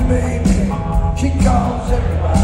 me, baby. She calls everybody.